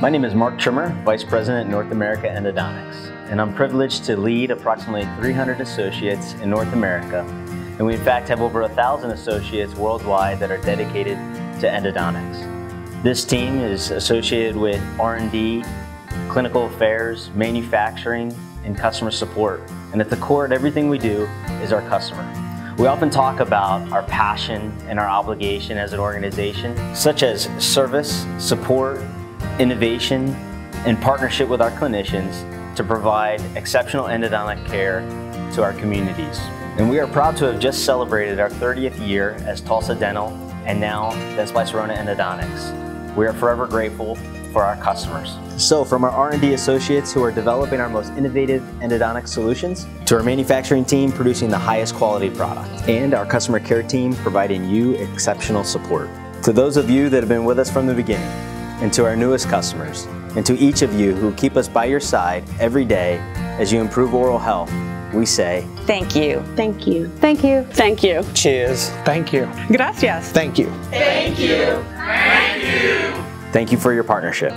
My name is Mark Trimmer, Vice President North America Endodontics, and I'm privileged to lead approximately 300 associates in North America. And we in fact have over a thousand associates worldwide that are dedicated to endodontics. This team is associated with R&D, clinical affairs, manufacturing, and customer support. And at the core of everything we do is our customer. We often talk about our passion and our obligation as an organization, such as service, support, innovation, and partnership with our clinicians to provide exceptional endodontic care to our communities. And we are proud to have just celebrated our 30th year as Tulsa Dental and now Dentsply Sirona Endodontics. We are forever grateful for our customers. So from our R&D associates who are developing our most innovative endodontic solutions, to our manufacturing team producing the highest quality product, and our customer care team providing you exceptional support. To those of you that have been with us from the beginning, and to our newest customers, and to each of you who keep us by your side every day as you improve oral health, we say, Thank you. Thank you. Thank you. Thank you. Cheers. Thank you. Gracias. Thank you. Thank you. Thank you. Thank you for your partnership.